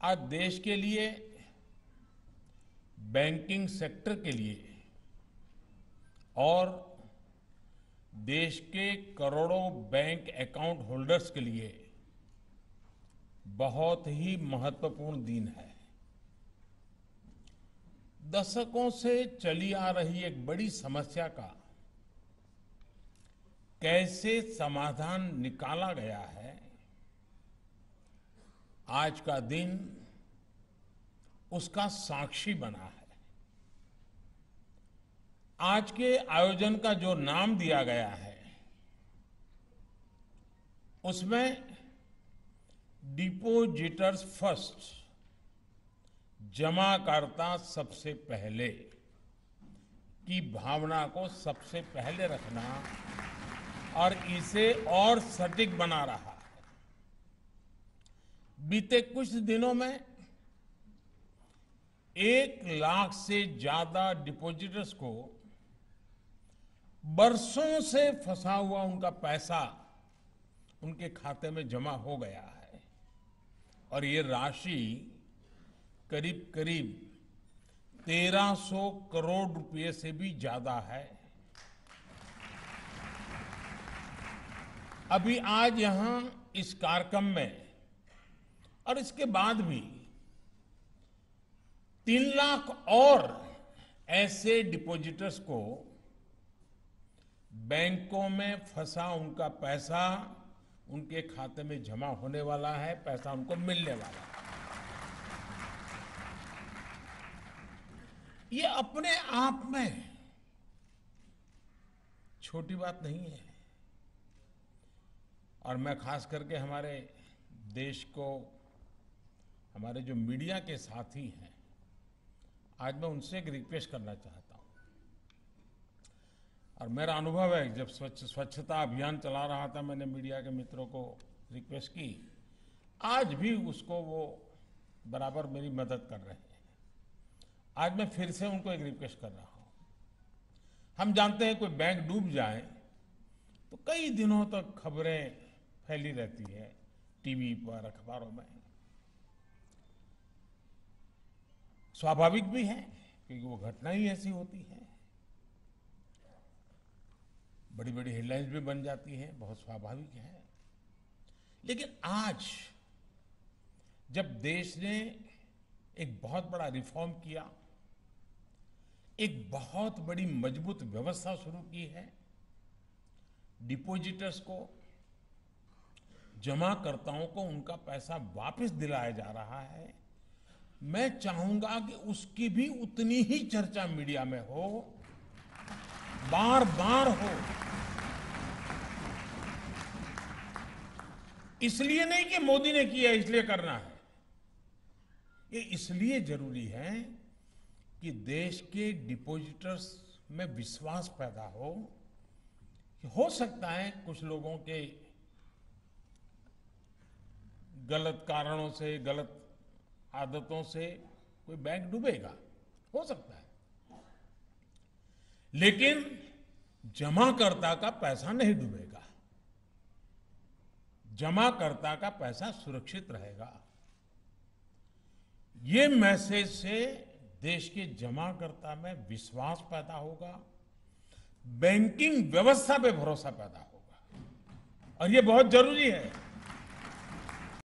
आज देश के लिए बैंकिंग सेक्टर के लिए, और देश के करोड़ों बैंक अकाउंट होल्डर्स के लिए बहुत ही महत्वपूर्ण दिन है। दशकों से चली आ रही एक बड़ी समस्या का कैसे समाधान निकाला गया है आज का दिन उसका साक्षी बना है। आज के आयोजन का जो नाम दिया गया है, उसमें डिपोजिटर्स फ़र्स्ट जमाकर्ता सबसे पहले की भावना को सबसे पहले रखना और इसे और सटीक बना रहा। बीते कुछ दिनों में एक लाख से ज़्यादा डिपॉजिटर्स को बरसों से फंसा हुआ उनका पैसा उनके खाते में जमा हो गया है। और ये राशि करीब करीब 1300 करोड़ रुपए से भी ज़्यादा है। अभी आज यहाँ इस कार्यक्रम में और इसके बाद भी तीन लाख और ऐसे डिपॉजिटर्स को बैंकों में फंसा उनका पैसा उनके खाते में जमा होने वाला है, पैसा उनको मिलने वाला है। ये अपने आप में छोटी बात नहीं है। और मैं खास करके हमारे देश को हमारे जो मीडिया के साथी हैं, आज मैं उनसे एक रिक्वेस्ट करना चाहता हूँ। और मेरा अनुभव है, जब स्वच्छ, स्वच्छता अभियान चला रहा था, मैंने मीडिया के मित्रों को रिक्वेस्ट की, आज भी उसको वो बराबर मेरी मदद कर रहे हैं। आज मैं फिर से उनको एक रिक्वेस्ट कर रहा हूँ। हम जानते हैं कोई बैंक डूब जाए तो कई दिनों तक खबरें फैली रहती है टीवी पर, अखबारों में। स्वाभाविक भी है, क्योंकि वो घटना ही ऐसी होती है। बड़ी बड़ी हेडलाइंस भी बन जाती है, बहुत स्वाभाविक है। लेकिन आज, जब देश ने एक बहुत बड़ा रिफॉर्म किया, एक बहुत बड़ी मज़बूत व्यवस्था शुरू की है डिपॉजिटर्स को, जमाकर्ताओं को उनका पैसा वापस दिलाया जा रहा है मैं चाहूँगा कि उसकी भी उतनी ही चर्चा मीडिया में हो बार बार हो। इसलिए नहीं कि मोदी ने किया, इसलिए करना है। ये इसलिए ज़रूरी है कि देश के डिपॉजिटर्स में विश्वास पैदा हो। कि हो सकता है कुछ लोगों के गलत कारणों से, गलत आदतों से कोई बैंक डूबेगा? हो सकता है। लेकिन जमाकर्ता का पैसा नहीं डूबेगा। जमाकर्ता का पैसा सुरक्षित रहेगा। ये मैसेज से देश के जमाकर्ता में विश्वास पैदा होगा, बैंकिंग व्यवस्था पे भरोसा पैदा होगा। और ये बहुत ज़रूरी है।